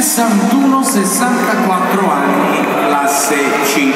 61-64 anni, classe C.